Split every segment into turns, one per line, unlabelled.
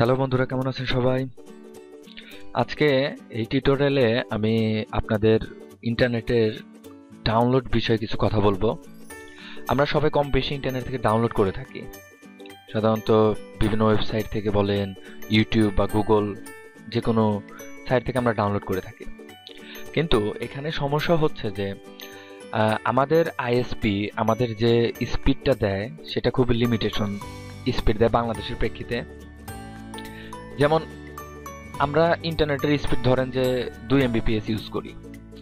Hello বন্ধুরা, কেমন আছেন সবাই? আজকে এই টিউটোরিয়ালে আমি আপনাদের ইন্টারনেটের ডাউনলোড বিষয়ে কিছু কথা বলব। আমরা সবাই কম বেশি ইন্টারনেট থেকে ডাউনলোড করে থাকি। সাধারণত বিভিন্ন ওয়েবসাইট থেকে বলেন ইউটিউব বা গুগল যে কোনো সাইট থেকে আমরা ডাউনলোড করে থাকি। কিন্তু এখানে সমস্যা হচ্ছে যে আমাদের আইএসপি আমাদের যে স্পিডটা দেয়, সেটা খুবই লিমিটেশন স্পিড দেয় বাংলাদেশের প্রেক্ষিতে। যেমন, আমরা ইন্টারনেটের স্পিড ধরেন যে দুই এমবিপিএস ইউজ করি।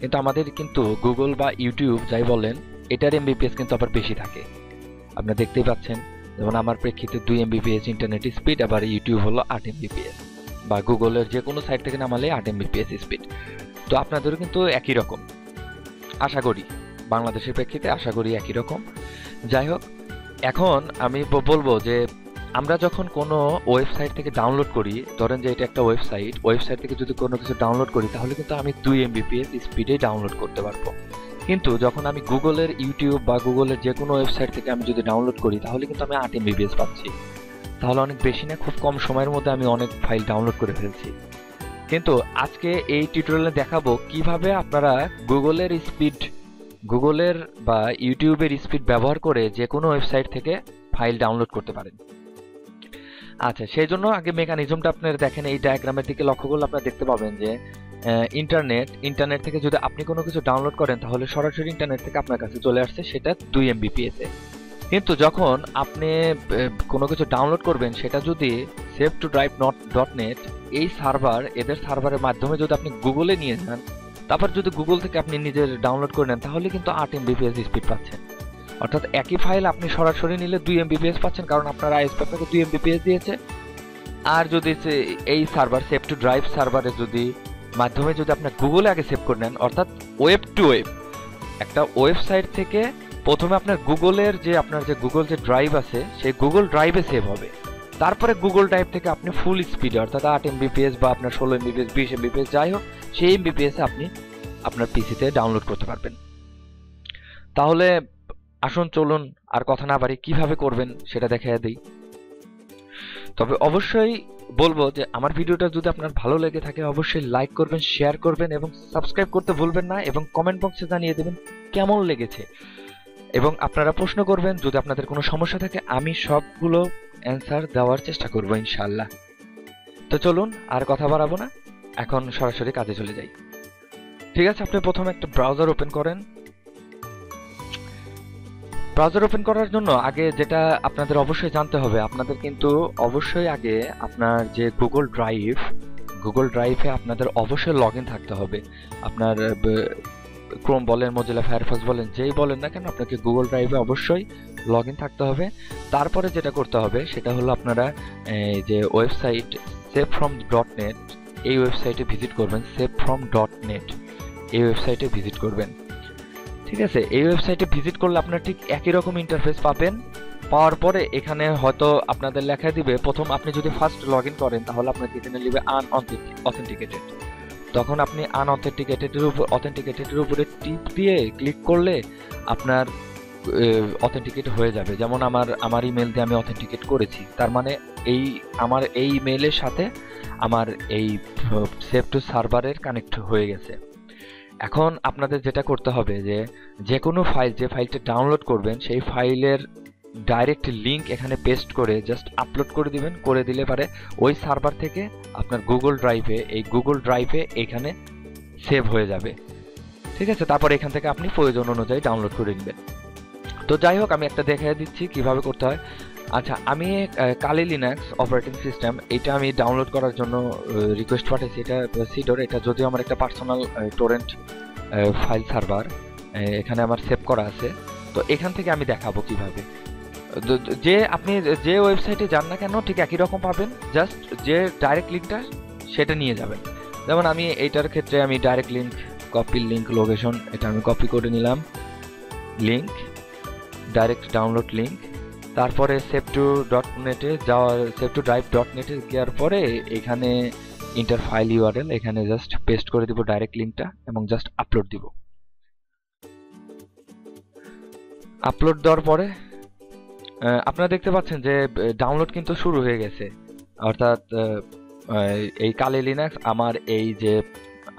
কিন্তু আমাদের কিন্তু গুগল বা ইউটিউব যাই বলেন, এটার এমবিপিএস কিন্তু আবার বেশি থাকে। আপনারা দেখতেই পাচ্ছেন, যেমন আমার প্রেক্ষিতে দুই এমবিপিএস ইন্টারনেট স্পিড আবার ইউটিউব হলো আট এমবিপিএস বা গুগলের যে কোনো সাইট থেকে নামালে আট এমবিপিএস স্পিড তো আপনাদেরও কিন্তু একই রকম। আশা করি, বাংলাদেশের প্রেক্ষিতে আশা করি একই রকম। যাই হোক, এখন আমি বলব যে আমরা যখন কোনো ওয়েবসাইট থেকে ডাউনলোড করি, ধরেন যে এটা একটা ওয়েবসাইট ওয়েবসাইট থেকে যদি কোনো কিছু ডাউনলোড করি, তাহলে কিন্তু আমি দুই এমবিপিএস স্পিডে ডাউনলোড করতে পারব। কিন্তু যখন আমি গুগলের ইউটিউব বা গুগলের যে কোনো ওয়েবসাইট থেকে আমি যদি ডাউনলোড করি, তাহলে কিন্তু আমি আট এমবিপিএস পাচ্ছি। তাহলে অনেক বেশি না, খুব কম সময়ের মধ্যে আমি অনেক ফাইল ডাউনলোড করে ফেলছি। কিন্তু আজকে এই টিউটোরিয়ালে দেখাবো কীভাবে আপনারা গুগলের স্পিড গুগলের বা ইউটিউবের স্পিড ব্যবহার করে যে কোনো ওয়েবসাইট থেকে ফাইল ডাউনলোড করতে পারেন। আচ্ছা সেই জন্য আগে মেকানিজমটা আপনারা দেখেন, এই ডায়াগ্রামের দিকে লক্ষ্য করলে আপনারা দেখতে পাবেন যে ইন্টারনেট ইন্টারনেট থেকে যদি আপনি কোনো কিছু ডাউনলোড করেন, তাহলে সরাসরি ইন্টারনেট থেকে আপনার কাছে চলে আসছে সেটা দুই এমবিপিএস এ। কিন্তু যখন আপনি কোনো কিছু ডাউনলোড করবেন, সেটা যদি save to drive not dot net এই সার্ভার এদের সার্ভারের মাধ্যমে যদি আপনি গুগলে নিয়ে যান, তারপর যদি গুগল থেকে আপনি নিজের ডাউনলোড করে নেন, তাহলে কিন্তু আট এমবিপিএস স্পিড পাচ্ছেন। অর্থাৎ একই ফাইল আপনি সরাসরি নিলে দুই এমবিপিএস পাচ্ছেন, কারণ আপনার আইএসপি আপনাকে দুই এমবিপিএস দিয়েছে। আর যদি এই সার্ভার সেভ টু ড্রাইভ সার্ভারে যদি মাধ্যমে যদি আপনি গুগলে আগে সেভ করে নেন, অর্থাৎ ওয়েব টু ওয়েব একটা ওয়েবসাইট থেকে প্রথমে আপনার গুগলের যে আপনার যে গুগল যে ড্রাইভ আছে, সেই গুগল ড্রাইভে সেভ হবে। তারপরে গুগল ড্রাইভ থেকে আপনি ফুল স্পিডে অর্থাৎ আট এমবিপিএস বা আপনার ষোলো এমবিপিএস বিশ এমবিপিএস যাই হোক, সেই এমবিপিএস আপনি আপনার পিসিতে ডাউনলোড করতে পারবেন। তাহলে আসুন চলুন আর কথা না বাড়ি কীভাবে করবেন সেটা দেখাই দিই। তবে অবশ্যই বলব যে আমার ভিডিওটা যদি আপনার ভালো লেগে থাকে, অবশ্যই লাইক করবেন শেয়ার করবেন এবং সাবস্ক্রাইব করতে ভুলবেন না এবং কমেন্ট বক্সে জানিয়ে দেবেন কেমন লেগেছে। এবং আপনারা প্রশ্ন করবেন, যদি আপনাদের কোনো সমস্যা থাকে, আমি সবগুলো অ্যান্সার দেওয়ার চেষ্টা করব ইনশাল্লাহ তো চলুন আর কথা বাড়াবো না, এখন সরাসরি কাজে চলে যাই। ঠিক আছে, আপনি প্রথমে একটা ব্রাউজার ওপেন করেন। ব্রাউজার ওপেন করার জন্য আগে যেটা আপনাদের অবশ্যই জানতে হবে, আপনাদের কিন্তু অবশ্যই আগে আপনার যে গুগল ড্রাইভ গুগল ড্রাইভে আপনাদের অবশ্যই লগ থাকতে হবে। আপনার ক্রোম বলেন মজিলা ফায়ারফক্স বলেন, যেই বলেন না কেন আপনাকে গুগল ড্রাইভে অবশ্যই লগ থাকতে হবে। তারপরে যেটা করতে হবে, সেটা হলো আপনারা যে website save from dot net এই ওয়েবসাইটে ভিজিট করবেন সেভ ফ্রম ডট নেট এই ওয়েবসাইটে ভিজিট করবেন। ঠিক আছে, এই ওয়েবসাইটে ভিজিট করলে আপনারা ঠিক একই রকম ইন্টারফেস পাবেন। পাওয়ার পরে এখানে হয়তো আপনাদের লেখা দিবে, প্রথম আপনি যদি ফার্স্ট লগ করেন, তাহলে আপনাকে এখানে লিখবে আন অথেন্টিকেটেড তখন আপনি আন অথেন্টিকেটেডের উপর অথেন্টিকেটেডের উপরে টিপ দিয়ে ক্লিক করলে আপনার অথেন্টিকেট হয়ে যাবে। যেমন আমার আমার ইমেল দিয়ে আমি অথেন্টিকেট করেছি। তার মানে এই, আমার এই ইমেলের সাথে আমার এই সেভ টু সার্ভারের কানেক্ট হয়ে গেছে। এখন আপনাদের যেটা করতে হবে যে যে কোনো ফাইল যে ফাইলটা ডাউনলোড করবেন, সেই ফাইলের ডাইরেক্ট লিংক এখানে পেস্ট করে জাস্ট আপলোড করে দিবেন। করে দিলে পারে ওই সার্ভার থেকে আপনার গুগল ড্রাইভে এই গুগল ড্রাইভে এখানে সেভ হয়ে যাবে। ঠিক আছে? তারপর এখান থেকে আপনি প্রয়োজন অনুযায়ী ডাউনলোড করে নেবেন। তো যাই হোক, আমি একটা দেখে দিচ্ছি কীভাবে করতে হয়। আচ্ছা আমি কালি লিনাক্স অপারেটিং সিস্টেম এটা আমি ডাউনলোড করার জন্য রিকোয়েস্ট পাঠিয়েছি এটা সিডোর এটা যদিও আমার একটা পার্সোনাল টোরেন্ট ফাইল সার্ভার এখানে আমার সেভ করা আছে। তো এখান থেকে আমি দেখাবো কীভাবে। যে আপনি, যে ওয়েবসাইটে যান না কেন, ঠিক একই রকম পাবেন। জাস্ট যে ডাইরেক্ট লিঙ্কটা সেটা নিয়ে যাবেন। যেমন আমি এইটার ক্ষেত্রে আমি direct link copy link location এটা আমি কপি করে নিলাম। লিঙ্ক ডাইরেক্ট ডাউনলোড লিঙ্ক তারপরে সেভ টু ডট নেটে যাওয়ার সেভ টু ড্রাইভ ডট নেটে যাওয়ার পরে এখানে ইন্টার ফাইল ইউআরএল এখানে জাস্ট পেস্ট করে দিব ডাইরেক্ট লিঙ্কটা এবং জাস্ট আপলোড দিব। আপলোড দেওয়ার পরে আপনারা দেখতে পাচ্ছেন যে ডাউনলোড কিন্তু শুরু হয়ে গেছে। অর্থাৎ এই কালি লিনাক্স আমার এই যে,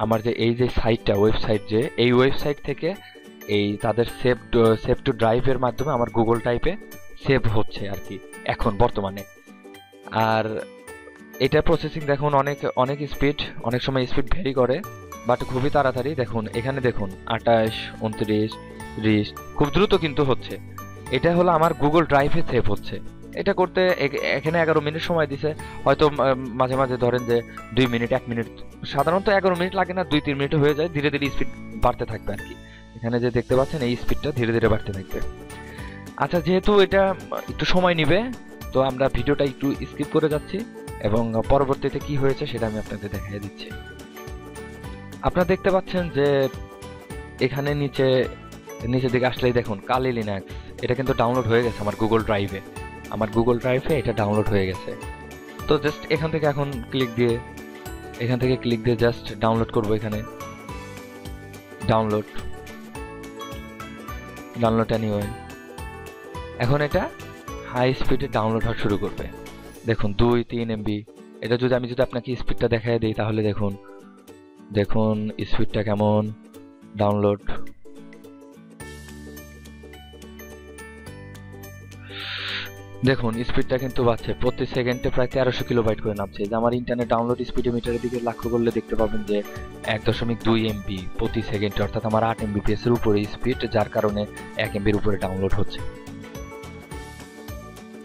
আমার যে, এই যে সাইটটা ওয়েবসাইট যে, এই ওয়েবসাইট থেকে এই তাদের সেভ সেভ টু ড্রাইভের মাধ্যমে আমার গুগল টাইপে সেভ হচ্ছে আর কি, এখন, বর্তমানে। আর এটা প্রসেসিং দেখুন অনেক অনেক স্পিড অনেক সময় স্পিড ভেরি করে বাট খুবই তাড়াতাড়ি। দেখুন, এখানে দেখুন, আঠাশ, উনত্রিশ, ত্রিশ, খুব দ্রুত কিন্তু হচ্ছে। এটা হলো আমার গুগল ড্রাইভে সেভ হচ্ছে। এটা করতে এখানে এগারো মিনিট সময় দিছে। হয়তো মাঝে মাঝে ধরেন যে দুই মিনিট, এক মিনিট, সাধারণত এগারো মিনিট লাগে না দুই তিন মিনিট হয়ে যায়, ধীরে ধীরে স্পিড বাড়তে থাকবে আর কি। এখানে যে দেখতে পাচ্ছেন, এই স্পিডটা ধীরে ধীরে বাড়তে থাকবে। আচ্ছা যেহেতু এটা একটু সময় নিবে, তো আমরা ভিডিওটা একটু স্কিপ করে যাচ্ছি এবং পরবর্তীতে কি হয়েছে সেটা আমি আপনাদের দেখিয়ে দিচ্ছি। আপনারা দেখতে পাচ্ছেন যে এখানে নিচে, নিচের দিকে আসলেই দেখুন, কালি লিনাক্স এটা কিন্তু ডাউনলোড হয়ে গেছে আমার গুগল ড্রাইভে আমার গুগল ড্রাইভে এটা ডাউনলোড হয়ে গেছে। তো জাস্ট এখান থেকে এখন ক্লিক দিয়ে, এখান থেকে ক্লিক দিয়ে জাস্ট ডাউনলোড করব এখানে। ডাউনলোড ডাউনলোড এনিওয়ে এখন এটা হাই স্পিডে ডাউনলোড হওয়া শুরু করবে। দেখুন, দুই, তিন এমবি এটা যদি আমি যদি আপনাকে স্পিডটা দেখাই দিই, তাহলে দেখুন দেখুন স্পিডটা কেমন ডাউনলোড দেখুন স্পিডটা কিন্তু বাড়ছে। প্রতি সেকেন্ডে প্রায় তেরোশো কিলোবাইট করে নামছে। যে আমার ইন্টারনেট ডাউনলোড স্পিডে মিটারের দিকে লক্ষ্য করলে দেখতে পাবেন যে এক দশমিক দুই এমবি প্রতি সেকেন্ডে অর্থাৎ আমার আট এমবিপিএস এর উপরে স্পিড যার কারণে এক এমবির উপরে ডাউনলোড হচ্ছে।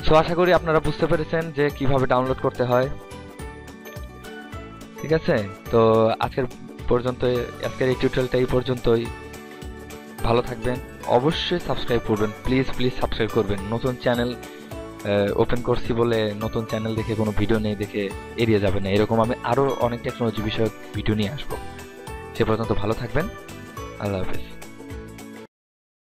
সো আশা করি আপনারা বুঝতে পেরেছেন যে কীভাবে ডাউনলোড করতে হয়। ঠিক আছে? তো আজকের পর্যন্ত আজকের এই টিউটোরিয়ালটা এই পর্যন্তই। ভালো থাকবেন। অবশ্যই সাবস্ক্রাইব করবেন। প্লিজ প্লিজ সাবস্ক্রাইব করবেন। নতুন চ্যানেল ওপেন করছি বলে নতুন চ্যানেল দেখে কোনো ভিডিও নেই দেখে এড়িয়ে যাবে না। এরকম আমি আরও অনেক টেকনোলজি বিষয়ক ভিডিও নিয়ে আসব। সে পর্যন্ত ভালো থাকবেন। আল্লাহ হাফেজ।